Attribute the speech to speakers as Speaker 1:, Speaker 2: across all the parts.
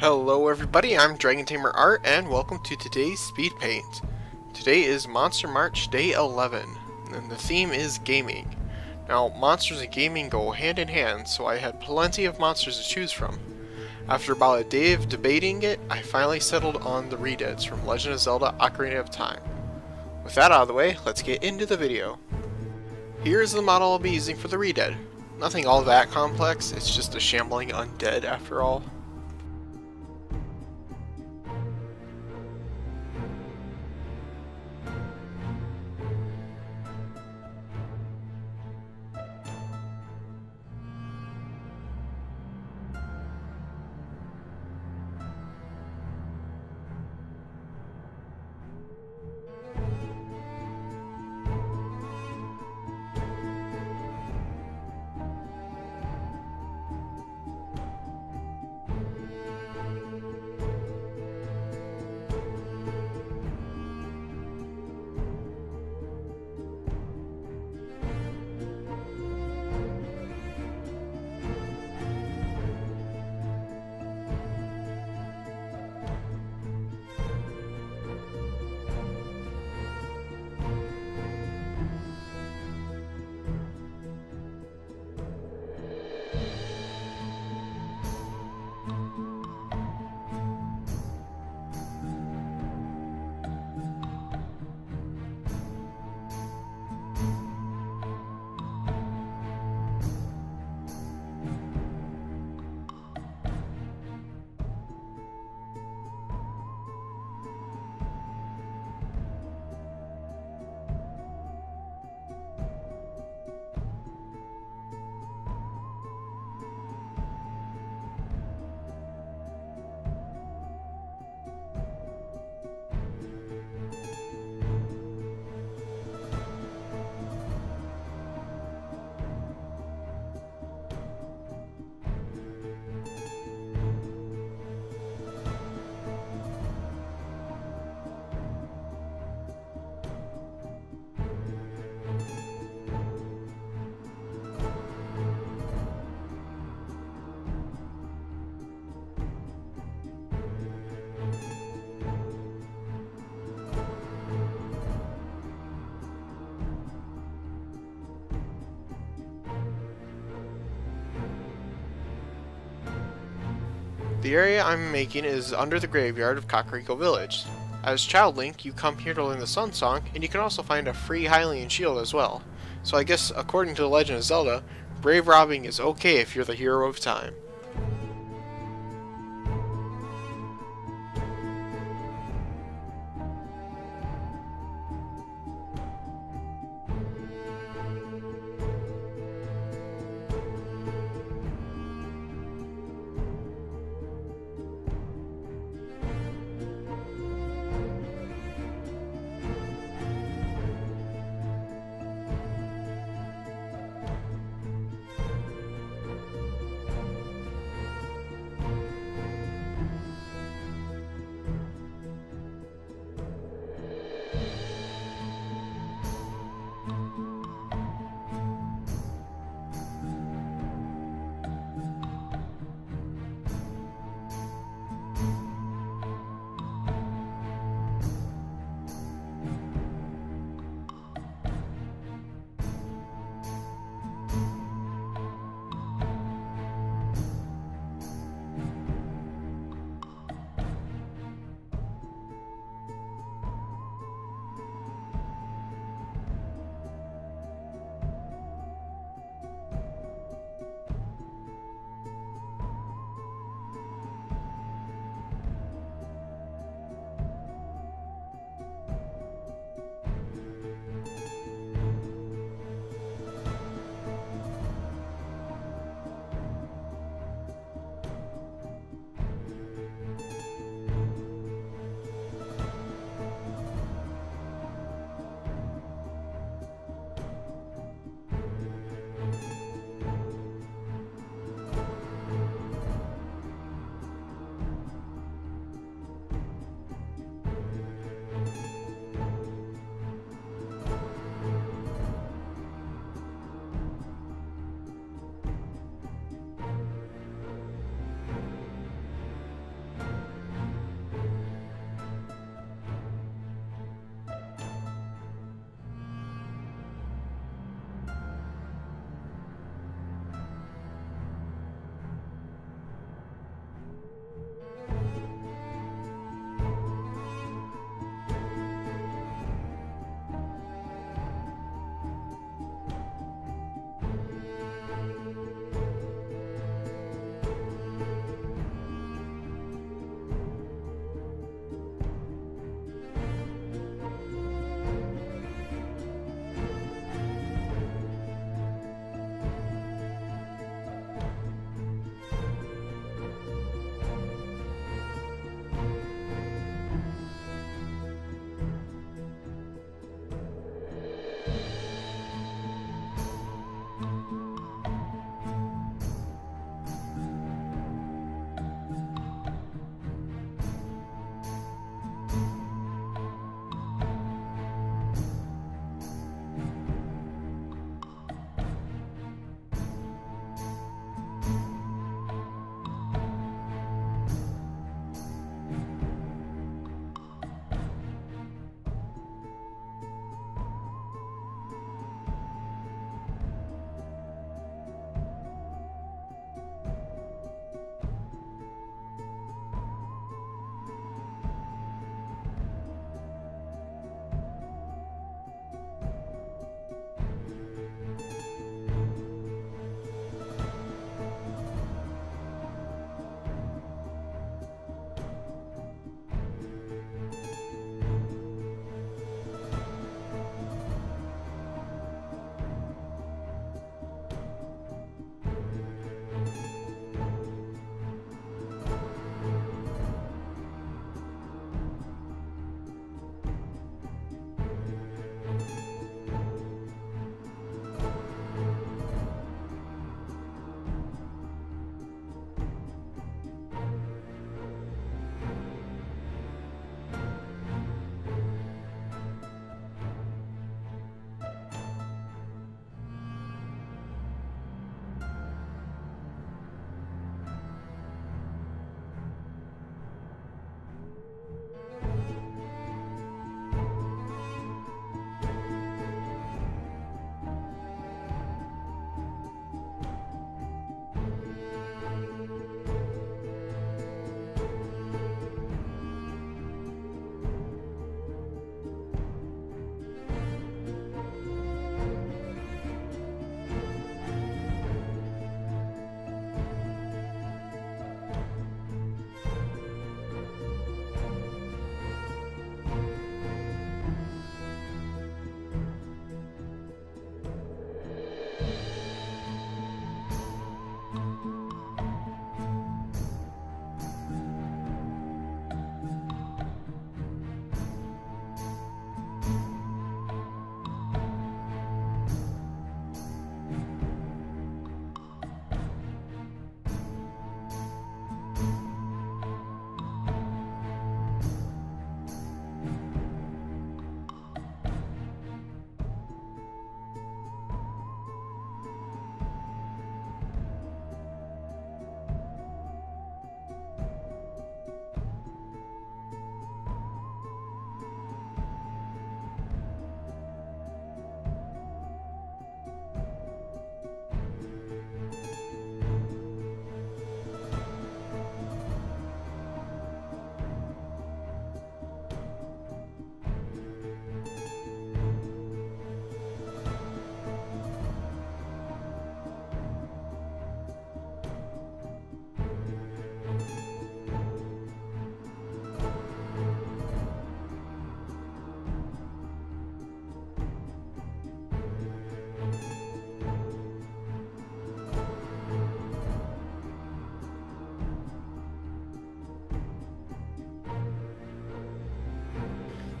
Speaker 1: Hello everybody, I'm Dragontamer Art and welcome to today's Speed Paint. Today is Monster March Day 11 and the theme is gaming. Now monsters and gaming go hand in hand so I had plenty of monsters to choose from. After about a day of debating it, I finally settled on the Redeads from Legend of Zelda Ocarina of Time. With that out of the way, let's get into the video. Here's the model I'll be using for the Redead. Nothing all that complex, it's just a shambling undead after all. The area I'm making is under the graveyard of Kakariko Village. As Child Link, you come here to learn the Sun Song, and you can also find a free Hylian shield as well. So I guess, according to The Legend of Zelda, brave robbing is okay if you're the hero of time.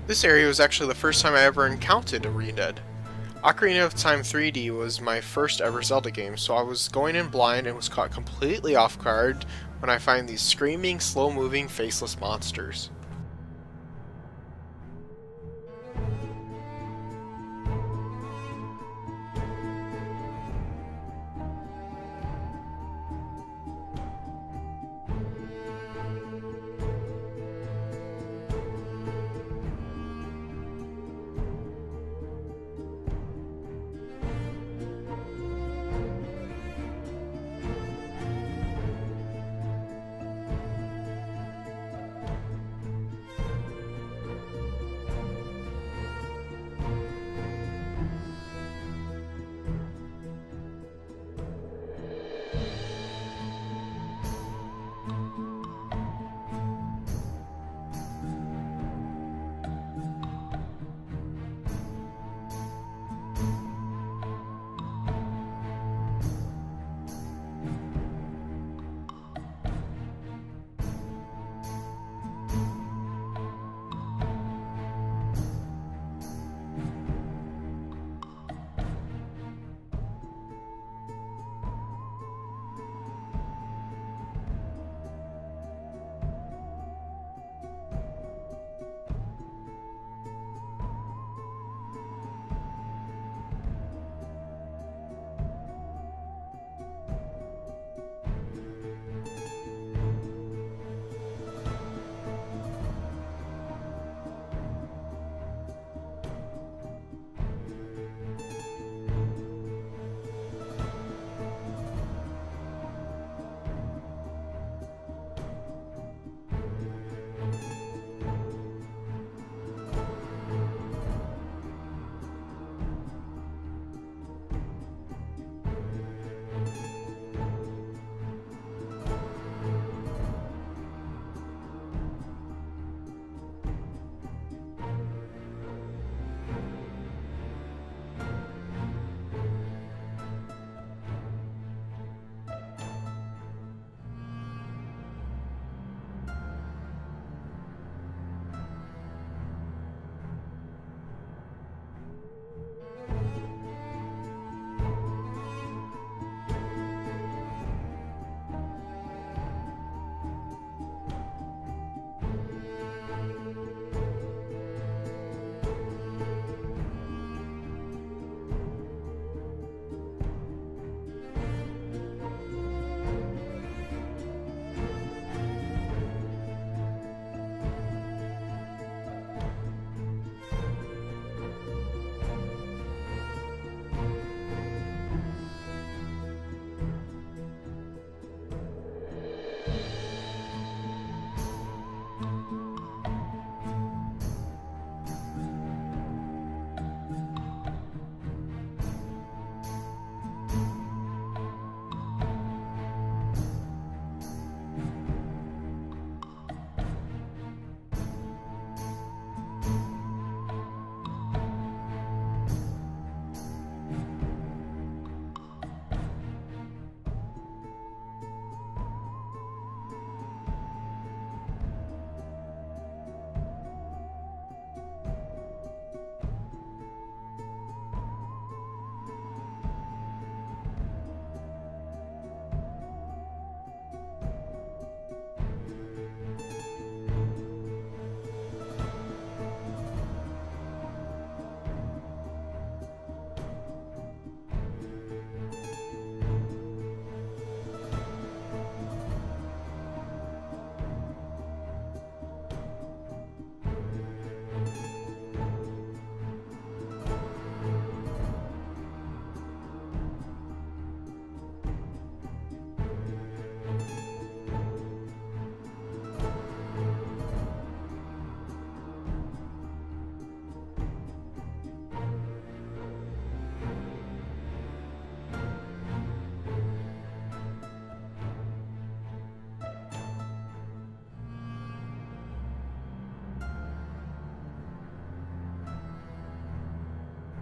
Speaker 1: This area was actually the first time I ever encountered a Redead. Ocarina of Time 3D was my first ever Zelda game, so I was going in blind and was caught completely off guard when I find these screaming, slow-moving, faceless monsters.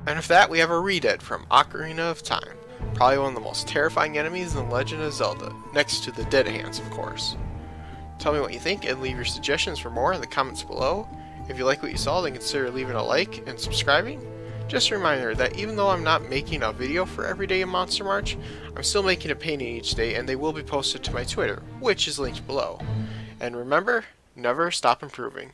Speaker 1: And with that, we have a Redead from Ocarina of Time. Probably one of the most terrifying enemies in The Legend of Zelda, next to the Dead Hands, of course. Tell me what you think and leave your suggestions for more in the comments below. If you like what you saw, then consider leaving a like and subscribing. Just a reminder that even though I'm not making a video for every day in Monster March, I'm still making a painting each day and they will be posted to my Twitter, which is linked below. And remember, never stop improving.